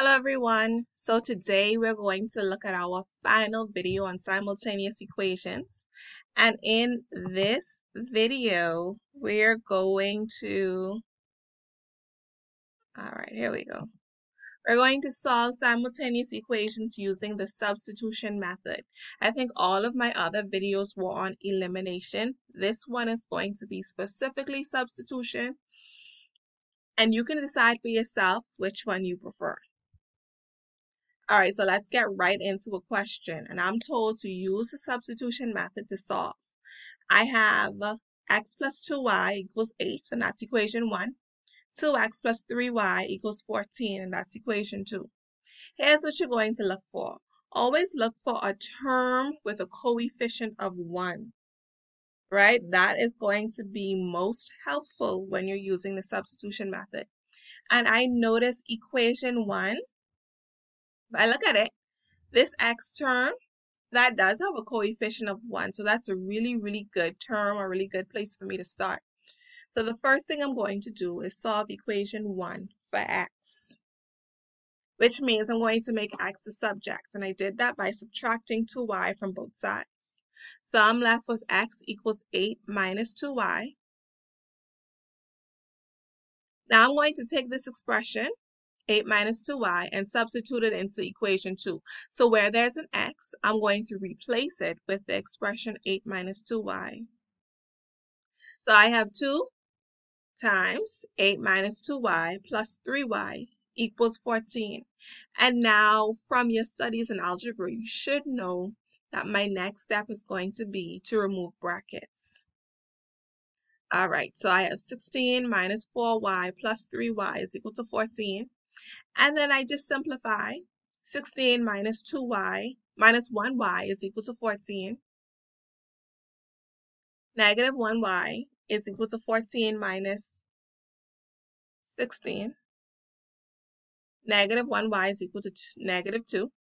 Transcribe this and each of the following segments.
Hello everyone. So today we're going to look at our final video on simultaneous equations. And in this video, we're going to, all right, here we go. We're going to solve simultaneous equations using the substitution method. I think all of my other videos were on elimination. This one is going to be specifically substitution. And you can decide for yourself which one you prefer. All right, so let's get right into a question. And I'm told to use the substitution method to solve. I have x plus 2y equals 8, and that's equation 1. 2x plus 3y equals 14, and that's equation 2. Here's what you're going to look for. Always look for a term with a coefficient of 1, right? That is going to be most helpful when you're using the substitution method. And I notice equation 1 if I look at it, this x term, that does have a coefficient of 1. So that's a really, really good term, a really good place for me to start. So the first thing I'm going to do is solve equation 1 for x, which means I'm going to make x the subject. And I did that by subtracting 2y from both sides. So I'm left with x equals 8 minus 2y. Now I'm going to take this expression 8 minus 2y and substitute it into equation 2. So where there's an x, I'm going to replace it with the expression 8 minus 2y. So I have 2 times 8 minus 2y plus 3y equals 14. And now from your studies in algebra, you should know that my next step is going to be to remove brackets. All right, so I have 16 minus 4y plus 3y is equal to 14. And then I just simplify. 16 minus 2y minus 1y is equal to 14. Negative 1y is equal to 14 minus 16. Negative 1y is equal to negative 2.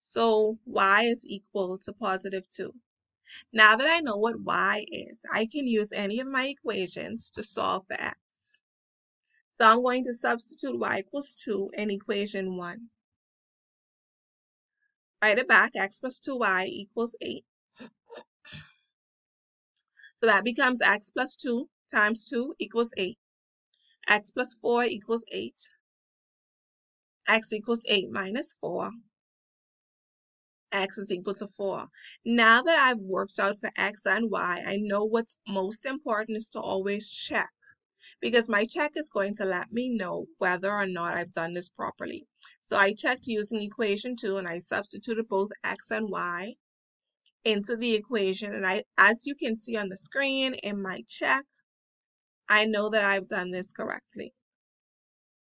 So y is equal to positive 2. Now that I know what y is, I can use any of my equations to solve for x. So I'm going to substitute y equals 2 in equation 1. Write it back, x plus 2y equals 8. So that becomes x plus 2 times 2 equals 8. x plus 4 equals 8. x equals 8 minus 4. x is equal to 4. Now that I've worked out for x and y, I know what's most important is to always check because my check is going to let me know whether or not I've done this properly. So I checked using equation 2 and I substituted both x and y into the equation. And I, as you can see on the screen in my check, I know that I've done this correctly.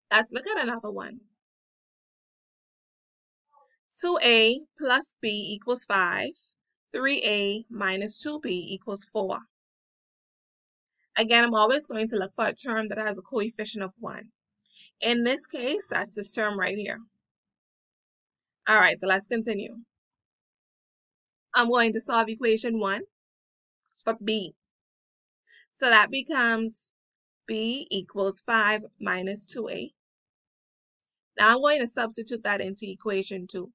Let's look at another one. 2a plus b equals 5. 3a minus 2b equals 4. Again, I'm always going to look for a term that has a coefficient of 1. In this case, that's this term right here. All right, so let's continue. I'm going to solve equation 1 for b. So that becomes b equals 5 minus 2a. Now I'm going to substitute that into equation 2.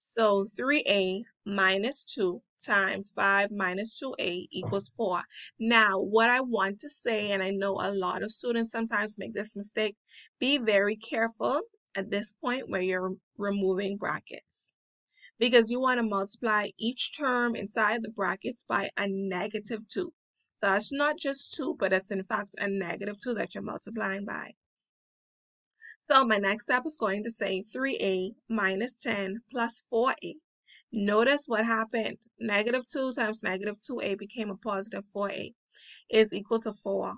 So 3a minus 2 times 5 minus 2a equals 4. Now, what I want to say, and I know a lot of students sometimes make this mistake, be very careful at this point where you're removing brackets. Because you want to multiply each term inside the brackets by a negative 2. So that's not just 2, but it's in fact a negative 2 that you're multiplying by. So my next step is going to say 3a minus 10 plus 4a. Notice what happened. Negative 2 times negative 2a became a positive 4a is equal to 4.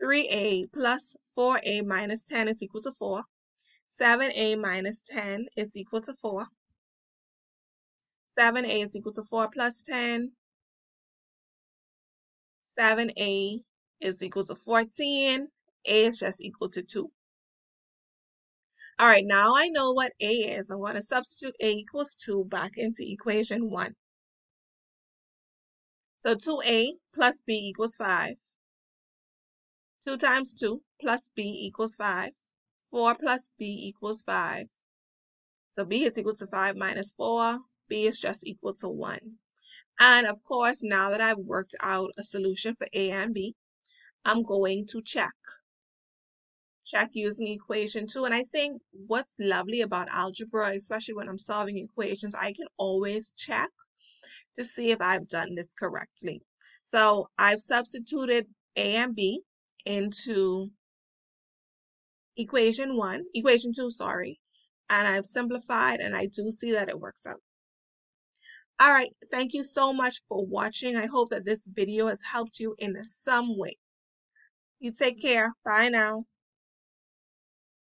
3a plus 4a minus 10 is equal to 4. 7a minus 10 is equal to 4. 7a is equal to 4 plus 10. 7a is equal to 14 a is just equal to 2. All right, now I know what a is. I'm going to substitute a equals 2 back into equation 1. So 2a plus b equals 5. 2 times 2 plus b equals 5. 4 plus b equals 5. So b is equal to 5 minus 4. b is just equal to 1. And of course, now that I've worked out a solution for a and b, I'm going to check. Check using equation 2. And I think what's lovely about algebra, especially when I'm solving equations, I can always check to see if I've done this correctly. So I've substituted a and b into equation 1, equation 2, sorry, and I've simplified and I do see that it works out. All right, thank you so much for watching. I hope that this video has helped you in some way. You take care. Bye now.